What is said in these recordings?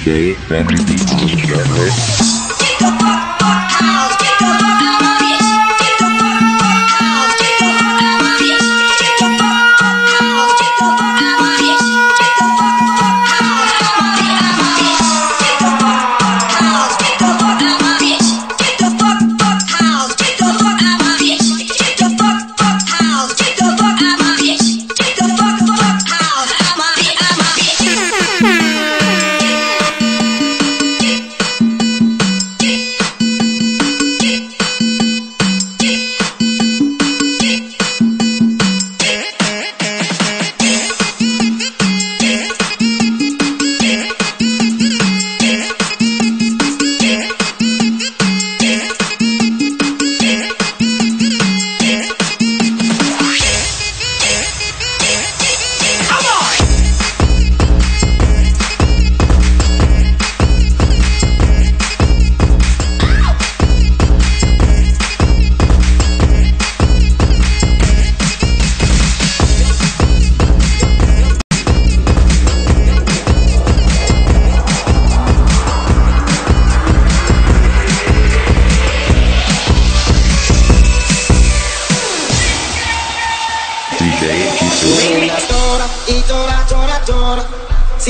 DJ Benny Beats Generous.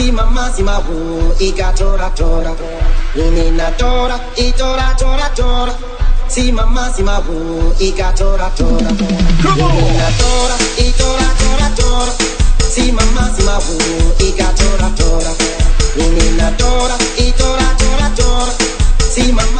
Sima masima wu Ika tora tora. Inina tora Itora tora tora Sima masima wu Ika tora tora. Inina tora Itora tora tora Sima masima wu Ika tora tora. Inina tora Itora tora tora Sima masima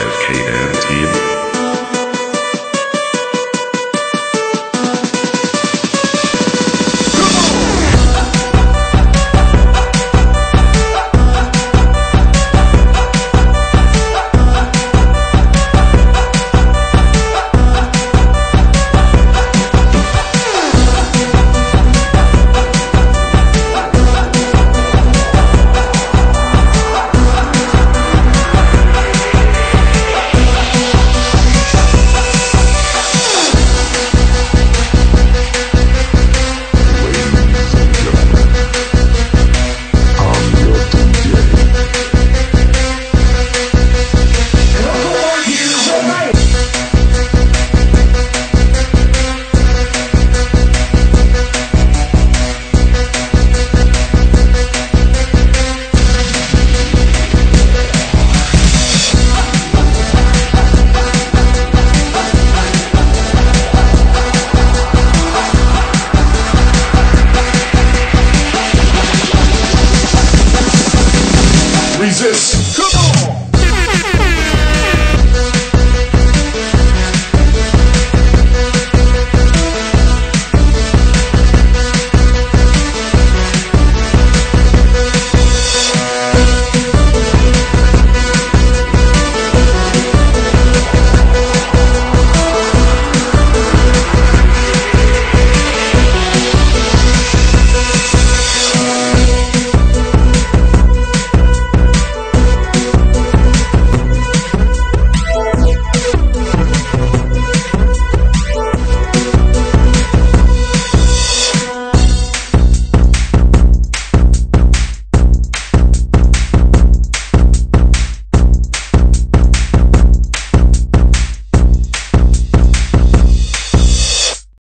Al-Qaeda